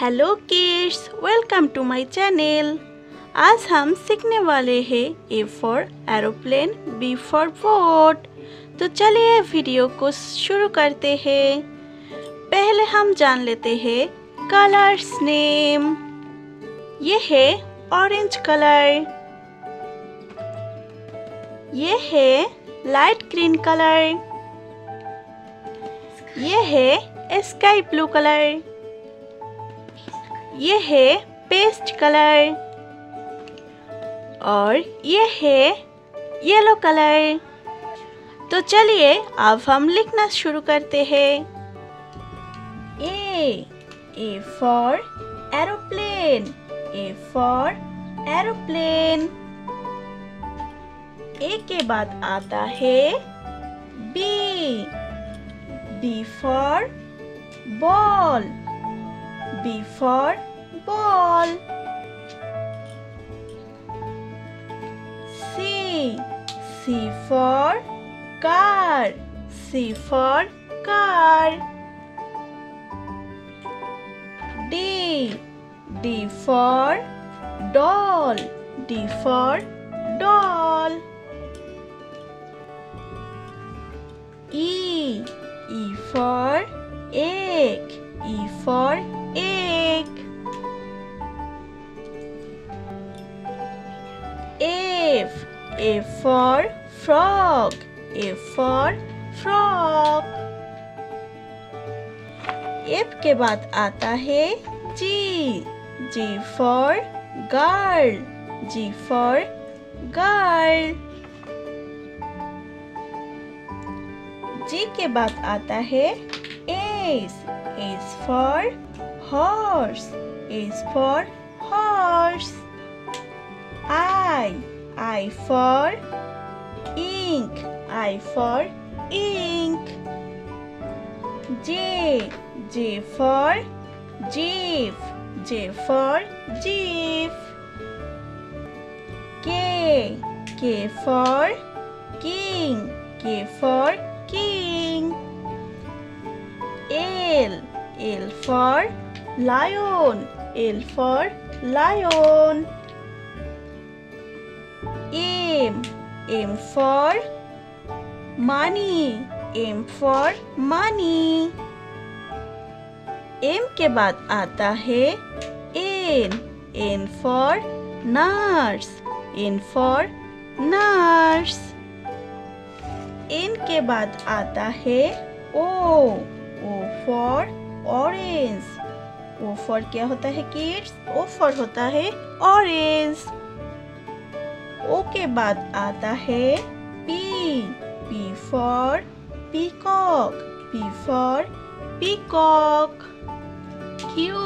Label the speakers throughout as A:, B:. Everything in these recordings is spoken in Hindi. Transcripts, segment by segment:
A: Hello kids, welcome to my channel. आज हम सीखने वाले हैं A for aeroplane B for boat तो चलिए वीडियो को शुरू करते हैं। पहले हम जान लेते हैं कलर्स नेम ये है ऑरेंज कलर ये है लाइट ग्रीन कलर ये है स्काई ब्लू कलर ये है पेस्ट कलर और ये है येलो कलर तो चलिए, अब हम लिखना शुरू करते हैं। A A for aeroplane A for aeroplane A के बाद आता है B B for ball B for ball. C. C for car. C for car. D. D for doll. D for doll. E. E for egg. E for A for frog. A for frog. F के बाद आता है G. G for girl. G for girl. G के बाद आता है S. S for horse. S for horse. I. I for ink. I for ink. J. J for jeep. J for jeep. K. K for king. K for king. L. L for lion. L for lion. M. For money. M for money. M के बाद आता है N. N for nurse. N for nurse. N के बाद आता है O. O for orange. O for क्या होता है किड्स? O for होता है orange. ओ के बाद आता है P P for peacock P for peacock Q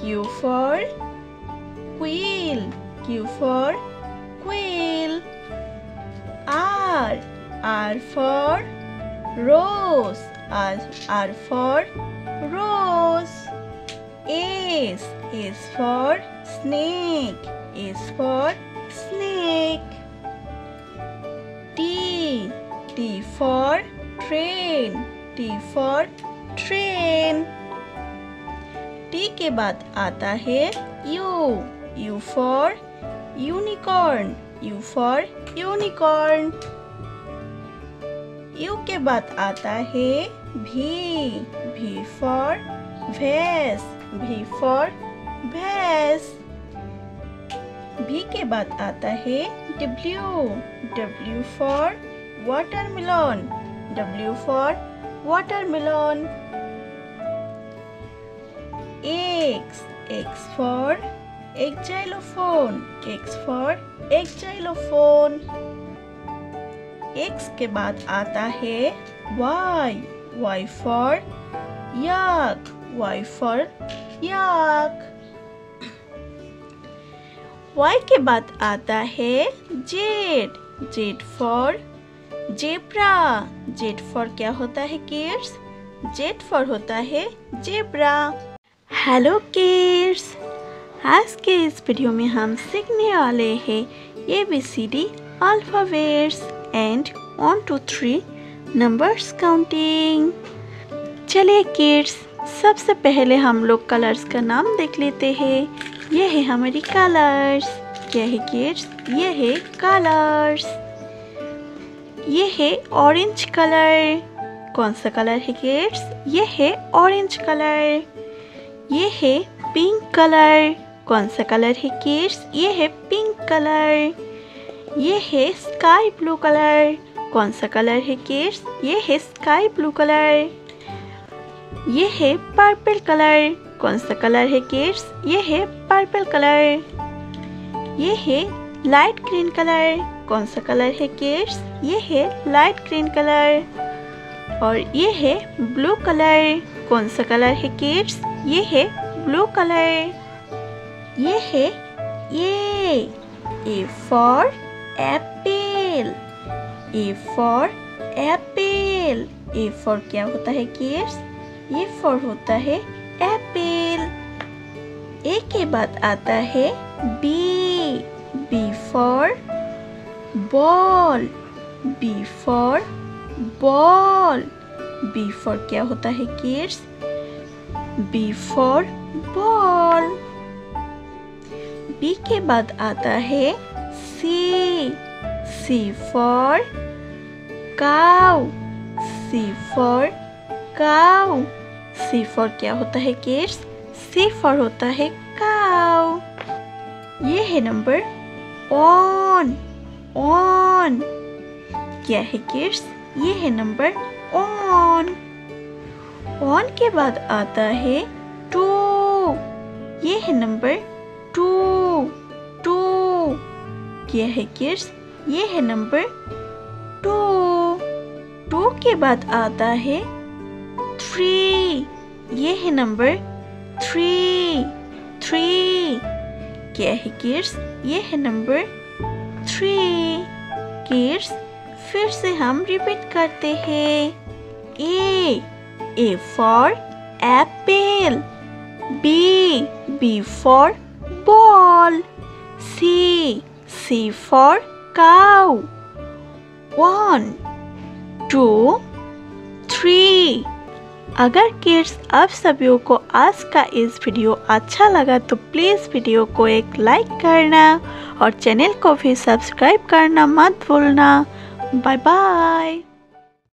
A: Q for quill Q for quill R R for rose R R for rose S S for snake S for for train. T for train. T के बाद आता है U. U for unicorn. U for unicorn. U के बाद आता है V. V for भैंस. V for भैंस. भी के बाद आता है W W for watermelon W for watermelon X. X for xylophone X for xylophone X के बाद आता है Y. Y for yak Y for yak Y के बाद आता है Z Z for zebra. Z for क्या होता है किड्स जेड फॉर होता है जेब्रा। हेलो किड्स आज के इस वीडियो में हम सीखने वाले हैं A B C D alphabets and one, two, three numbers counting. चलिए किड्स सबसे पहले हम लोग कलर्स का नाम देख लेते हैं। ये है हमारी कलर्स। क्या है किड्स ये है कलर्स। ये है ऑरेंज कलर कौन सा कलर है किड्स ये है ऑरेंज कलर ये है पिंक कलर कौन सा कलर है किड्स ये है पिंक कलर ये है स्काई ब्लू कलर कौन सा कलर है किड्स ये है स्काई ब्लू कलर ये है पर्पल कलर कौन सा कलर है किड्स ये है पर्पल कलर ये है लाइट ग्रीन कलर कौन सा कलर है किड्स? ये है लाइट ग्रीन कलर। और ये है ब्लू कलर। कौन सा कलर है किड्स? ये है ब्लू कलर। ये है ये A for apple. A for apple. A for क्या होता है किड्स? ये फॉर होता है एप्पल। ए के बाद आता है B. B for ball B for ball. B for क्या होता है, kids? B for ball. B के बाद आता है C. C for cow. C for cow. C for क्या होता है, किड्स? सी फॉर होता है काउ। ये है नंबर ऑन ऑन क्या है किड्स ये है नंबर ऑन ऑन के बाद आता है टू ये है नंबर टू टू क्या है किड्स ये है नंबर टू टू के बाद आता है थ्री ये है नंबर थ्री थ्री क्या है किड्स ये है नंबर थ्री किड्स फिर से हम रिपीट करते हैं। A A for apple B B for ball C C for cow one two three अगर किड्स आप सभी को आज का इस वीडियो अच्छा लगा तो प्लीज़ वीडियो को एक लाइक करना और चैनल को भी सब्सक्राइब करना मत भूलना। Bye bye